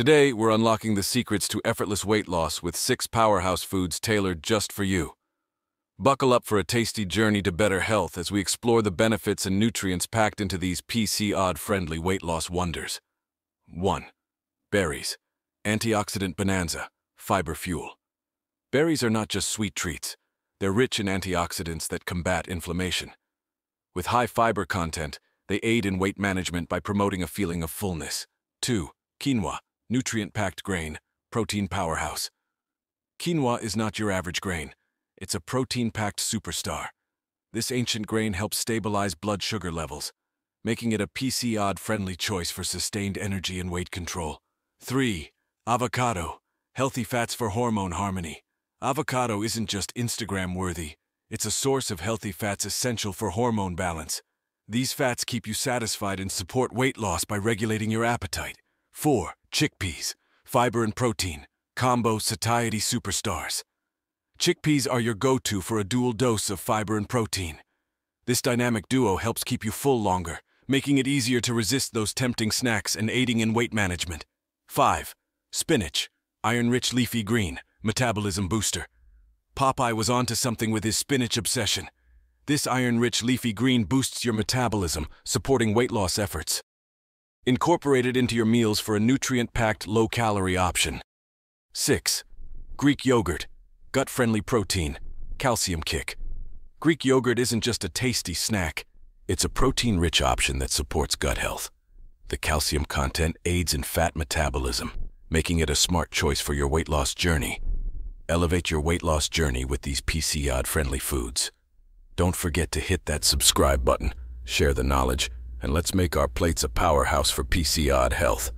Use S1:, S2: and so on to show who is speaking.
S1: Today, we're unlocking the secrets to effortless weight loss with six powerhouse foods tailored just for you. Buckle up for a tasty journey to better health as we explore the benefits and nutrients packed into these PCOD-friendly weight loss wonders. 1. Berries. Antioxidant Bonanza. Fiber Fuel. Berries are not just sweet treats. They're rich in antioxidants that combat inflammation. With high fiber content, they aid in weight management by promoting a feeling of fullness. 2. Quinoa nutrient-packed grain, protein powerhouse. Quinoa is not your average grain. It's a protein-packed superstar. This ancient grain helps stabilize blood sugar levels, making it a PCOD-friendly choice for sustained energy and weight control. 3. Avocado. Healthy fats for hormone harmony. Avocado isn't just Instagram-worthy. It's a source of healthy fats essential for hormone balance. These fats keep you satisfied and support weight loss by regulating your appetite. 4. Chickpeas, fiber and protein, combo satiety superstars. Chickpeas are your go-to for a dual dose of fiber and protein. This dynamic duo helps keep you full longer, making it easier to resist those tempting snacks and aiding in weight management. 5. Spinach, iron-rich leafy green, metabolism booster. Popeye was onto something with his spinach obsession. This iron-rich leafy green boosts your metabolism, supporting weight loss efforts. Incorporate it into your meals for a nutrient-packed, low-calorie option. 6. Greek yogurt, gut-friendly protein, calcium kick. Greek yogurt isn't just a tasty snack. It's a protein-rich option that supports gut health. The calcium content aids in fat metabolism, making it a smart choice for your weight loss journey. Elevate your weight loss journey with these PCOD-friendly foods. Don't forget to hit that subscribe button, share the knowledge, and let's make our plates a powerhouse for PCOD Health.